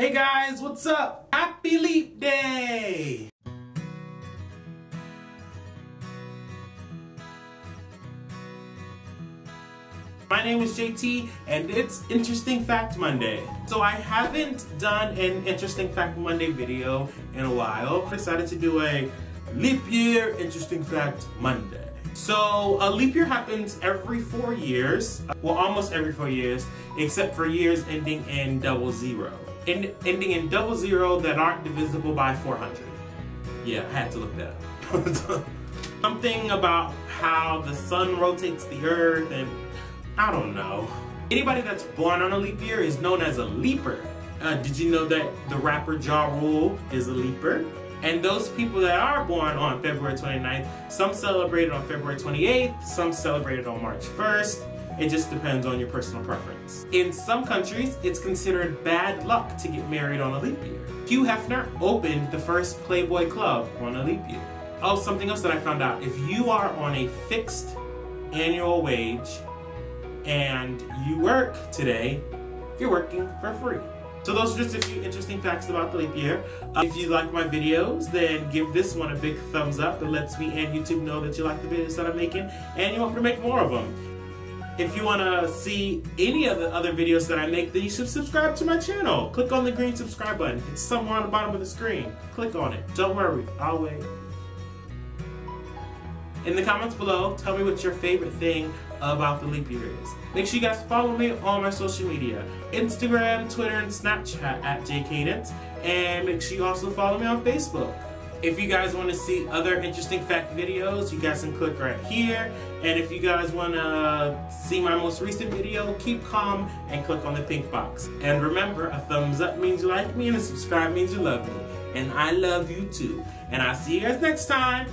Hey guys, what's up? Happy Leap Day! My name is JT and it's Interesting Fact Monday. So I haven't done an Interesting Fact Monday video in a while. I decided to do a Leap Year Interesting Fact Monday. So a leap year happens every four years, well almost every four years, except for years ending in double zero. In, ending in double zero that aren't divisible by 400. Yeah, I had to look that up. Something about how the sun rotates the earth and I don't know. Anybody that's born on a leap year is known as a leaper. Uh, did you know that the rapper Ja Rule is a leaper? And those people that are born on February 29th, some celebrate it on February 28th, some celebrate it on March 1st. It just depends on your personal preference. In some countries, it's considered bad luck to get married on a leap year. Hugh Hefner opened the first Playboy Club on a leap year. Oh, something else that I found out. If you are on a fixed annual wage and you work today, you're working for free. So those are just a few interesting facts about the leap year. Uh, if you like my videos, then give this one a big thumbs up. It lets me and YouTube know that you like the videos that I'm making and you want me to make more of them. If you want to see any of the other videos that I make, then you should subscribe to my channel. Click on the green subscribe button. It's somewhere on the bottom of the screen. Click on it. Don't worry, I'll wait. In the comments below, tell me what your favorite thing about the leap year is. Make sure you guys follow me on my social media. Instagram, Twitter, and Snapchat at JaiKadence. And make sure you also follow me on Facebook. If you guys want to see other interesting fact videos, you guys can click right here. And if you guys want to see my most recent video, keep calm and click on the pink box. And remember, a thumbs up means you like me and a subscribe means you love me. And I love you too. And I'll see you guys next time.